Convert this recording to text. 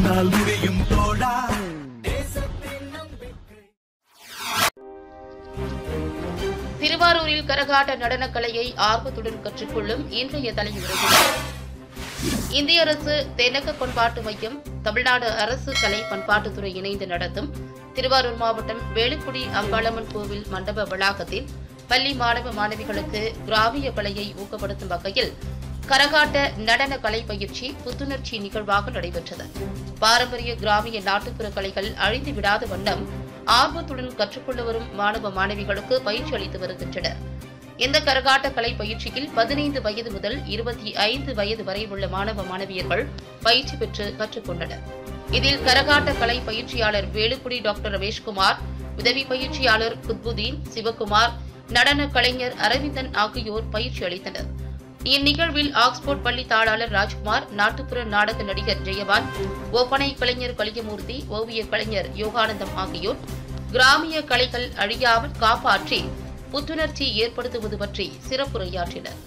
உன்னால் முடியும் தோழா திருவாரூரில் கரகாட்ட நடனக்கலையை ஆர்வத்துடன் கற்றுக்கொள்ளும் இன்றைய தலைமுறையினர் இந்திய அரசு தென்னக பண்பாட்டு மையம் தமிழ்நாடு அரசு கலை பண்பாட்டுத்துறை இணைந்து நடத்தும் திருவாரூர் மாவட்டம் வேலுக்குடி அங்காளம்மன் கோவில் மண்டப வளாகத்தில் பள்ளி மாணவ மாணவிகளுக்கு கிராமிய கலையை ஊக்கப்படுத்தும் வகையில் கரகாட்ட நடன கலை பயிற்சி புத்துணர்ச்சி நிகழ்வாக நடைபெற்றது. பாரம்பரிய கிராமிய நாட்டுப்புற கலைகள் அழிந்து விடாத வண்ணம் ஆர்வத்துடன் கற்றுக்கொள்ள வரும் மாணவ மாணவிகளுக்கு பயிற்சி அளித்து வருகின்றனர். இந்த கரகாட்ட கலை பயிற்சியில் பதினைந்து வயது முதல் இருபத்தி ஐந்து வயது வரை உள்ள மாணவ மாணவியர்கள் பயிற்சி பெற்று கற்றுக்கொண்டனர். இதில் கரகாட்ட கலை பயிற்சியாளர் வேலுக்குடி டாக்டர் ரமேஷ்குமார் உதவி பயிற்சியாளர் குத்புதீன் சிவகுமார் நடன கலைஞர் அரவிந்தன் ஆகியோர் பயிற்சி அளித்தனர். இந்நிகழ்வில் ஆக்ஸ்போர்ட் பள்ளி தாளாளர் ராஜ்குமார் நாட்டுப்புற நாடக நடிகர் ஜெயவான் ஒப்பனை கலைஞர் கலியமூர்த்தி ஓவிய கலைஞர் யோகானந்தம் ஆகியோர் கிராமிய கலைகள் அழியாமல் காப்பாற்றி புத்துணர்ச்சி ஏற்படுத்துவது பற்றி சிறப்புரையாற்றினர்.